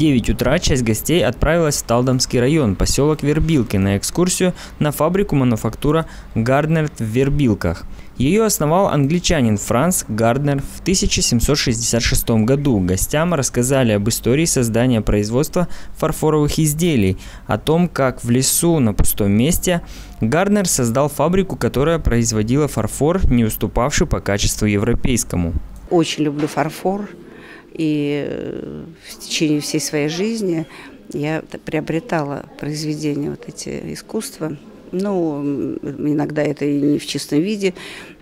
В 9 утра часть гостей отправилась в Талдомский район, поселок Вербилки, на экскурсию на фабрику мануфактура Гарднер в Вербилках. Ее основал англичанин Франц Гарднер в 1766 году. Гостям рассказали об истории создания производства фарфоровых изделий, о том, как в лесу на пустом месте Гарднер создал фабрику, которая производила фарфор, не уступавший по качеству европейскому. Очень люблю фарфор, и э, в течение всей своей жизни я приобретала произведения вот эти искусства – ну, иногда это и не в чистом виде,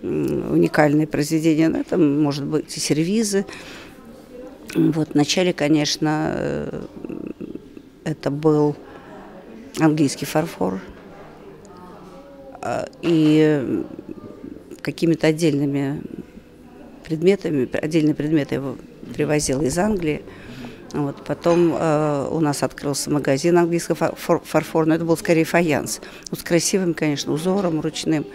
уникальные произведения, но это может быть и сервизы. Вот вначале, конечно, э, это был английский фарфор, а, и какими-то отдельными предметами, отдельные предметы его привозил из Англии. Вот, потом э, у нас открылся магазин английского фарфора, но это был скорее фаянс. Вот с красивым, конечно, узором ручным.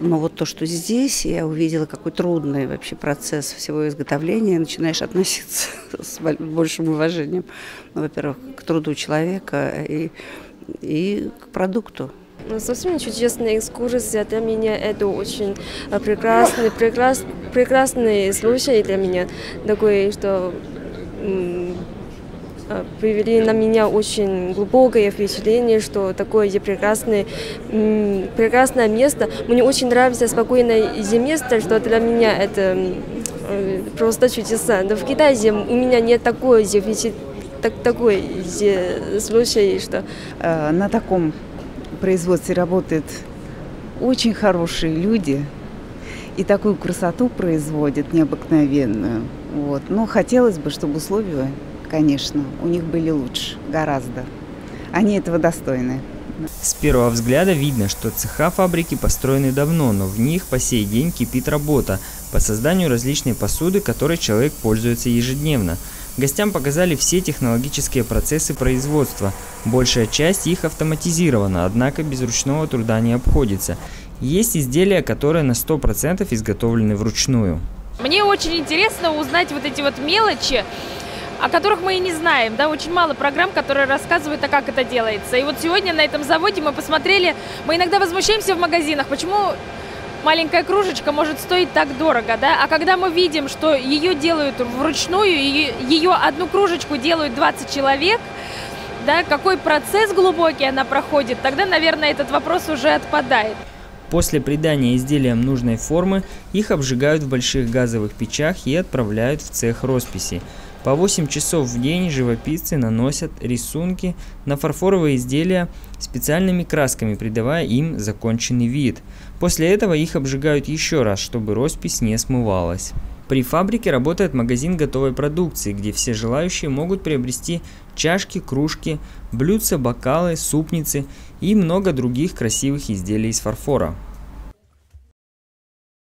Но вот то, что здесь, я увидела, какой трудный вообще процесс всего изготовления, начинаешь относиться с большим уважением, ну, во-первых, к труду человека и, и к продукту. Ну, совсем чудесная экскурсия для меня. Это очень э, прекрасный, прекрас, прекрасный случай для меня. Такой, что а, привели на меня очень глубокое впечатление, что такое прекрасное, прекрасное место. Мне очень нравится спокойное место, что для меня это э, просто чудеса. Но в Китае у меня нет такой так, такой случай, что... Э, на таком производстве работают очень хорошие люди и такую красоту производят необыкновенную. Вот. Но хотелось бы, чтобы условия, конечно, у них были лучше, гораздо. Они этого достойны. С первого взгляда видно, что цеха фабрики построены давно, но в них по сей день кипит работа по созданию различной посуды, которой человек пользуется ежедневно. Гостям показали все технологические процессы производства. Большая часть их автоматизирована, однако без ручного труда не обходится. Есть изделия, которые на 100% изготовлены вручную. Мне очень интересно узнать вот эти вот мелочи, о которых мы и не знаем. Да, очень мало программ, которые рассказывают, а как это делается. И вот сегодня на этом заводе мы посмотрели, мы иногда возмущаемся в магазинах, почему маленькая кружечка может стоить так дорого, да? А когда мы видим, что ее делают вручную, ее, ее одну кружечку делают 20 человек, да, какой процесс глубокий она проходит, тогда, наверное, этот вопрос уже отпадает. После придания изделиям нужной формы их обжигают в больших газовых печах и отправляют в цех росписи. По 8 часов в день живописцы наносят рисунки на фарфоровые изделия специальными красками, придавая им законченный вид. После этого их обжигают еще раз, чтобы роспись не смывалась. При фабрике работает магазин готовой продукции, где все желающие могут приобрести чашки, кружки, блюдца, бокалы, супницы и много других красивых изделий из фарфора.